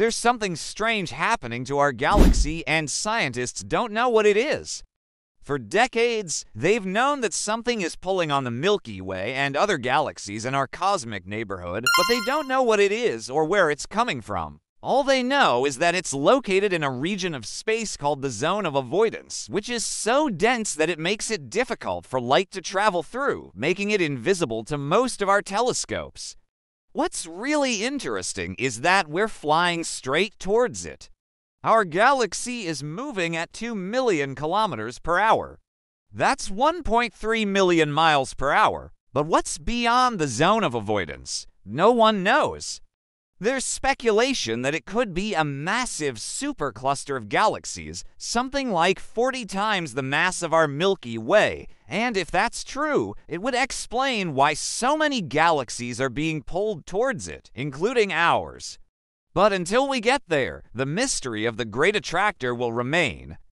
There's something strange happening to our galaxy, and scientists don't know what it is. For decades, they've known that something is pulling on the Milky Way and other galaxies in our cosmic neighborhood, but they don't know what it is or where it's coming from. All they know is that it's located in a region of space called the Zone of Avoidance, which is so dense that it makes it difficult for light to travel through, making it invisible to most of our telescopes. What's really interesting is that we're flying straight towards it. Our galaxy is moving at 2 million kilometers per hour. That's 1.3 million miles per hour. But what's beyond the zone of avoidance? No one knows. There's speculation that it could be a massive supercluster of galaxies, something like 40 times the mass of our Milky Way. And if that's true, it would explain why so many galaxies are being pulled towards it, including ours. But until we get there, the mystery of the Great Attractor will remain.